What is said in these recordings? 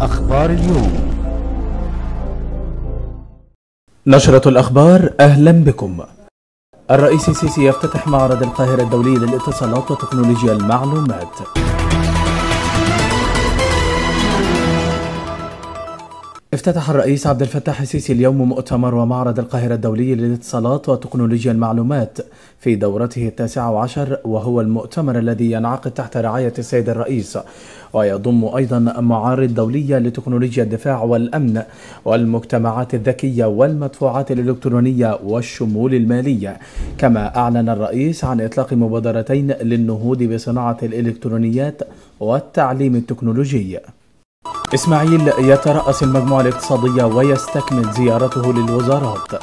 أخبار اليوم. نشرة الأخبار أهلا بكم. الرئيس السيسي يفتتح معرض القاهرة الدولي للاتصالات وتكنولوجيا المعلومات. افتتح الرئيس عبد الفتاح السيسي اليوم مؤتمر ومعرض القاهرة الدولي للاتصالات وتكنولوجيا المعلومات في دورته التاسعة عشر وهو المؤتمر الذي ينعقد تحت رعاية السيد الرئيس. ويضم أيضا معارض دولية لتكنولوجيا الدفاع والأمن والمجتمعات الذكية والمدفوعات الإلكترونية والشمول المالية. كما أعلن الرئيس عن إطلاق مبادرتين للنهوض بصناعة الإلكترونيات والتعليم التكنولوجي. إسماعيل يترأس المجموعة الاقتصادية ويستكمل زيارته للوزارات.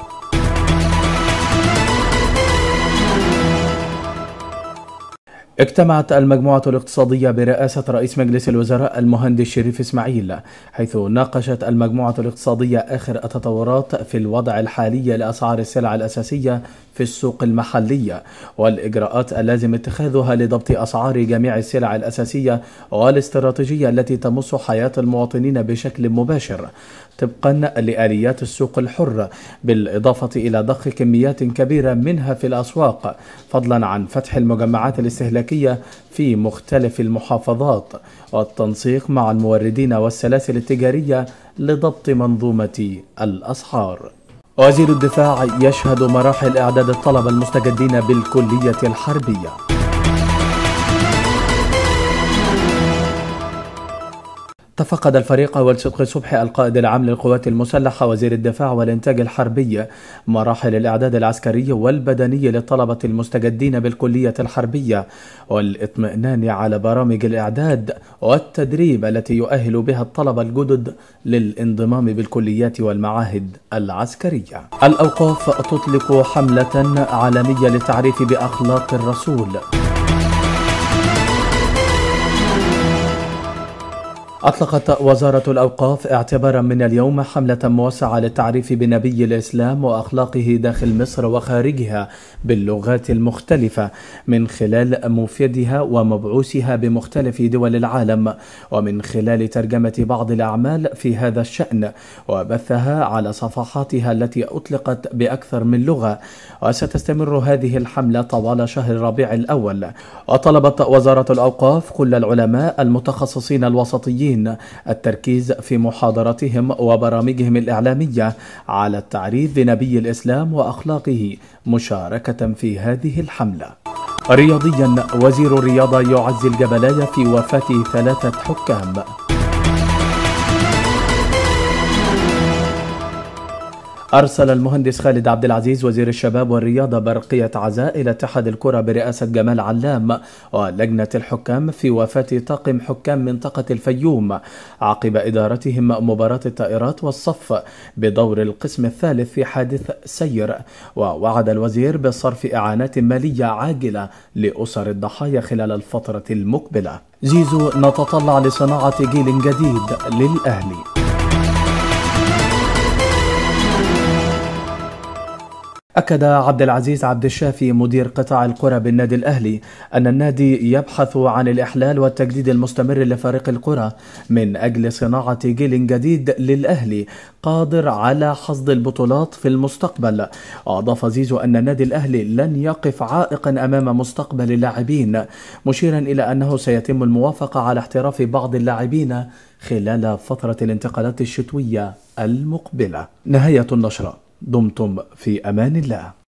اجتمعت المجموعة الاقتصادية برئاسة رئيس مجلس الوزراء المهندس شريف إسماعيل حيث ناقشت المجموعة الاقتصادية آخر التطورات في الوضع الحالي لأسعار السلع الأساسية في السوق المحلية والإجراءات اللازم اتخاذها لضبط أسعار جميع السلع الأساسية والاستراتيجية التي تمس حياة المواطنين بشكل مباشر طبقا لآليات السوق الحر بالإضافة إلى ضخ كميات كبيرة منها في الأسواق فضلا عن فتح المجمعات الاستهلاكية في مختلف المحافظات والتنسيق مع الموردين والسلاسل التجارية لضبط منظومة الأسعار. وزير الدفاع يشهد مراحل إعداد الطلبة المستجدين بالكلية الحربية. تفقد الفريق أول صدقي صبحي القائد العام للقوات المسلحة وزير الدفاع والإنتاج الحربي. مراحل الإعداد العسكري والبدني للطلبة المستجدين بالكلية الحربية والإطمئنان على برامج الإعداد والتدريب التي يؤهل بها الطلبة الجدد للانضمام بالكليات والمعاهد العسكرية. الأوقاف تطلق حملة عالمية للتعريف بأخلاق الرسول. أطلقت وزارة الأوقاف اعتبارا من اليوم حملة موسعة للتعريف بنبي الإسلام وأخلاقه داخل مصر وخارجها باللغات المختلفة من خلال مفيدها ومبعوثها بمختلف دول العالم ومن خلال ترجمة بعض الأعمال في هذا الشأن وبثها على صفحاتها التي أطلقت بأكثر من لغة وستستمر هذه الحملة طوال شهر ربيع الأول وطلبت وزارة الأوقاف كل العلماء المتخصصين الوسطيين المسؤولين التركيز في محاضراتهم وبرامجهم الإعلامية على التعريف بنبي الإسلام وأخلاقه مشاركة في هذه الحملة. رياضيا وزير الرياضة يعزي الجبلاية في وفاة ثلاثة حكام. أرسل المهندس خالد عبد العزيز وزير الشباب والرياضة برقية عزاء إلى اتحاد الكرة برئاسة جمال علام ولجنة الحكام في وفاة طاقم حكام منطقة الفيوم عقب إدارتهم مباراة الطائرات والصف بدور القسم الثالث في حادث سير ووعد الوزير بصرف إعانات مالية عاجلة لأسر الضحايا خلال الفترة المقبلة. زيزو نتطلع لصناعة جيل جديد للأهلي. أكد عبد العزيز عبد الشافي مدير قطاع القرى بالنادي الأهلي أن النادي يبحث عن الإحلال والتجديد المستمر لفريق القرى من أجل صناعة جيل جديد للأهلي قادر على حصد البطولات في المستقبل. وأضاف زيزو أن النادي الأهلي لن يقف عائقا أمام مستقبل اللاعبين مشيرا إلى أنه سيتم الموافقة على احتراف بعض اللاعبين خلال فترة الانتقالات الشتوية المقبلة. نهاية النشرة. دمتم في أمان الله.